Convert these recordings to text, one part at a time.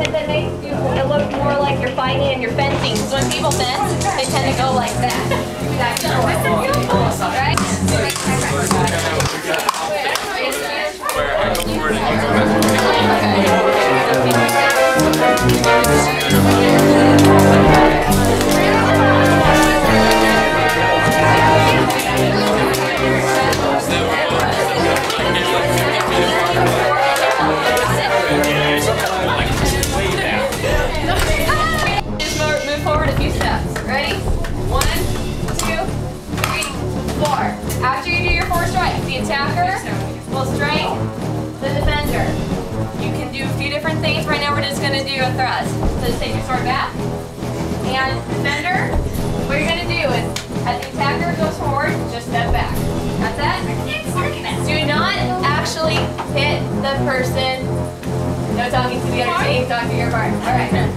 It makes you, look more like you're fighting and you're fencing. So when people fence, they tend to go like that. Do thrust. So just take your sword back. And defender, what you're going to do is, as the attacker goes forward, just step back. That's it. Do not actually hit the person. No talking to the other team, talk to your partner. All right.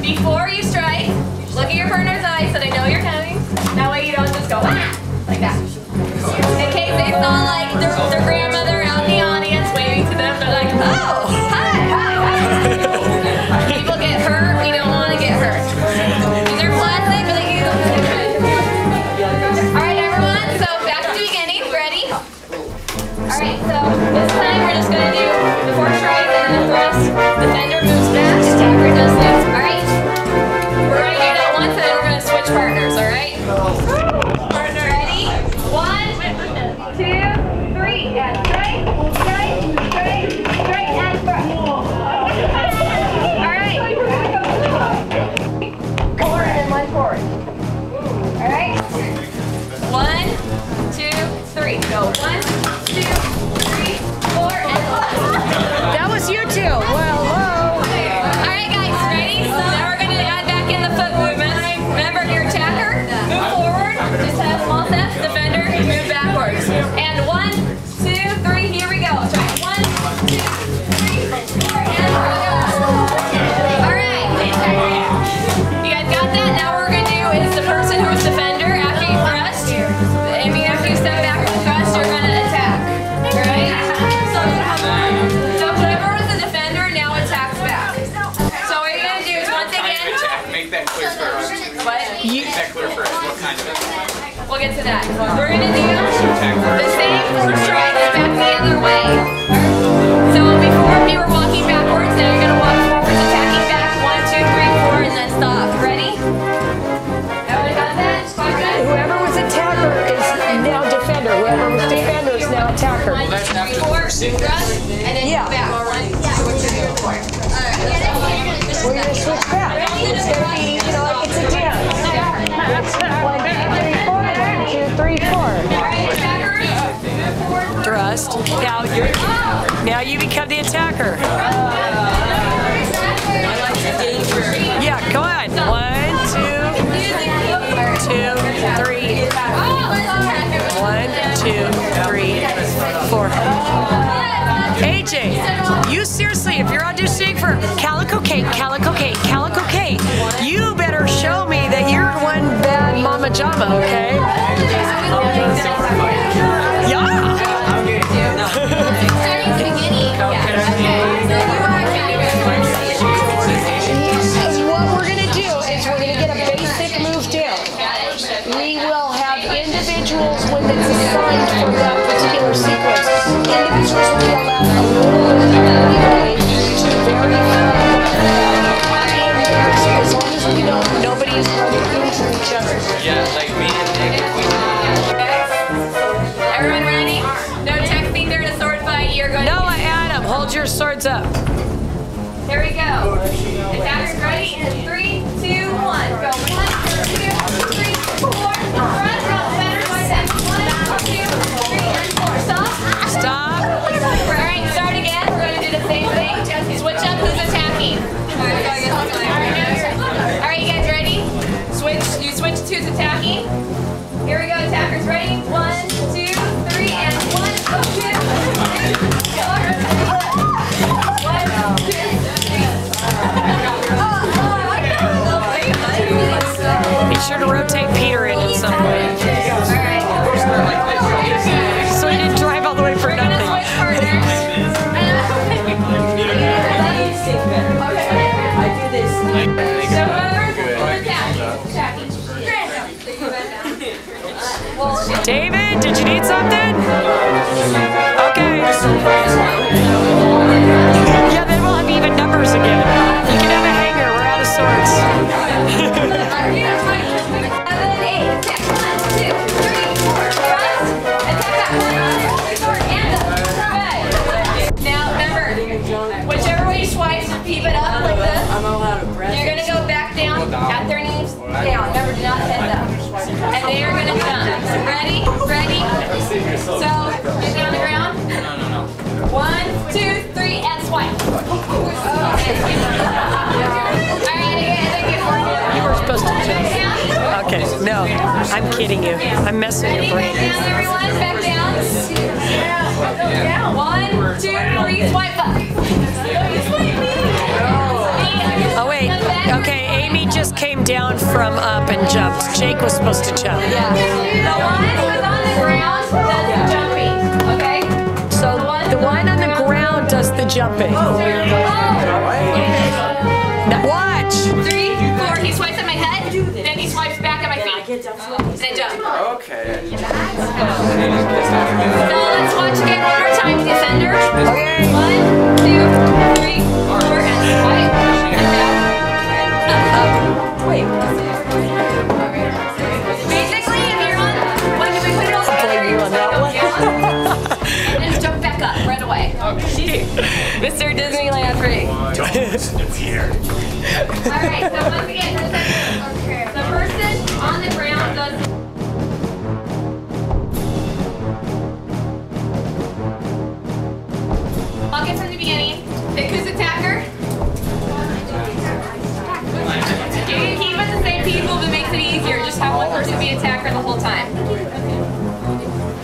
Before you strike, look at your partner's eyes so they know you're coming. That way you don't just go ah, like that. In case they saw like their, their grandmother switch partners. All right. To that. We're gonna do the same four strikes back the other way. So before you were walking backwards, now you're gonna walk forwards, attacking back. One, two, three, four, and then stop. Ready? Everybody got that? Good? Whoever was attacker is now defender. Whoever was defender is now attacker. One, two, three, four, thrust, and then Yeah. back. One, two, three, four. Alright. We're gonna switch back. It's gonna be, you know, like it's a dance. Now you become the attacker. Yeah, go on. One, two, two, three. One, two, three, four. AJ, you seriously, if you're auditioning for Calico Kate, Calico Kate, Calico Kate, you better show me that you're one bad Mama Jama, okay? Your swords up. Here we go. Attackers ready? In three, you need something? I'm kidding you. I'm messing your Back brain. down, everyone. Back down. One, two, three, swipe up. Oh wait, okay, Amy just came down from up and jumped. Jake was supposed to jump. Yeah. The one who's on the ground does the jumping. Okay? So the one on the ground does the jumping. Oh. Now back at my jump. Okay. So let's watch again one more time, the defender. Okay. One, two, three, four, and swipe. And down. Basically, if you're on, when we put it all together, blame you on that one. down, and then jump back up right away. Mr. Disneyland free. All right, so Have be attacker the whole time.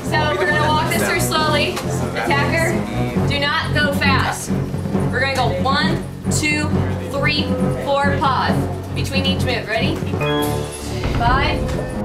So we're gonna walk this through slowly. Attacker, do not go fast. We're gonna go one, two, three, four, pause. Between each move. Ready? Five.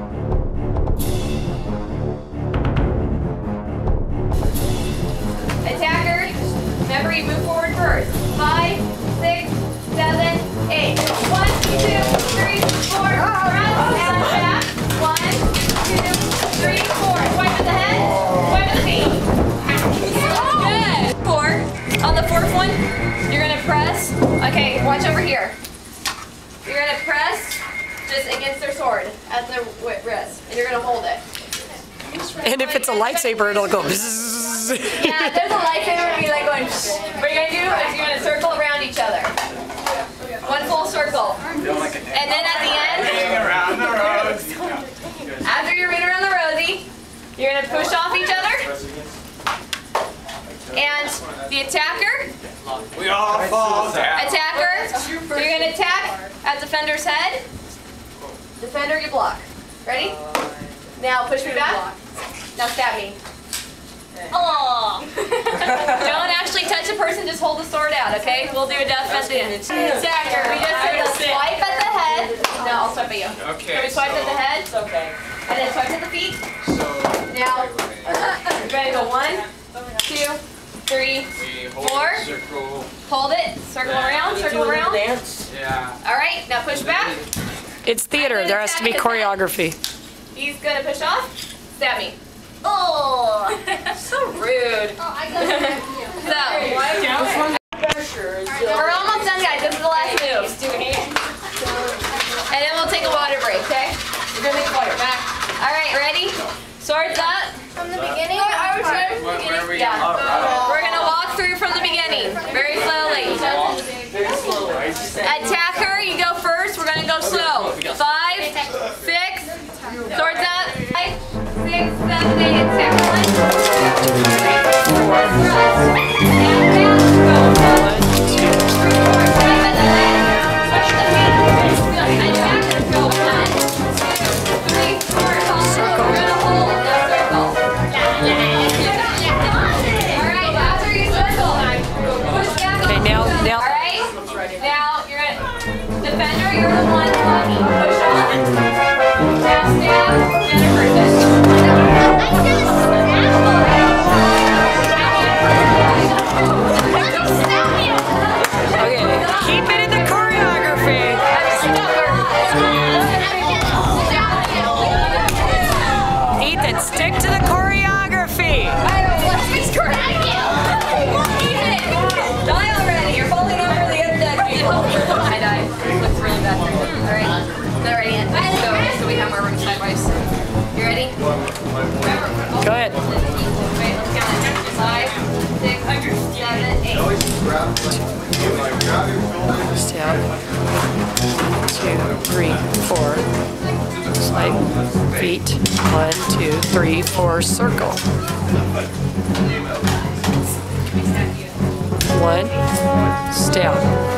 You're gonna press. Okay, watch over here. You're gonna press just against their sword at the wrist, and you're gonna hold it. And if it's a lightsaber, it'll go. bzzz. Yeah, there's a lightsaber and be like going. What you're gonna do is you're gonna circle around each other. One full circle. And then at the end, Around the roads. after you're right around the rosy, you're gonna push off each other. And the attacker, We all fall down. attacker, so you're gonna attack at defender's head. Defender, you block. Ready? Now push me back. Now stab me. Oh! Don't actually touch a person, just hold the sword out, okay? We'll do a death at the end. Attacker, we just did a swipe at the head. No, I'll swipe at you. Okay. So we swiped at the so- head. okay. And then swipe at the feet. So Now, you're gonna go one, two, three, hold Four. the circle. hold it, circle around, circle around. Dance. Yeah. All right, now push back. It's theater. There has to be choreography. He's gonna push off. Stab me. Oh, so rude. so, we're almost done, guys. This is the last move. And then we'll take a water break, okay? We're gonna take a water back. All right, ready? Swords up. From the beginning? I was trying from the Where- where are we beginning. Yeah. at? We're gonna walk through from the beginning, very slowly. Attacker, you go first. We're gonna go slow. Five, six, swords up. Five, six, seven, eight, attack. One, two, three, four, you're the one. Push. Go. So we have more room. You ready? Go ahead. Wait, let's count it. Five, six, seven, eight. Two, three, four. Slide feet. One, two, three, four. Circle. One. Step.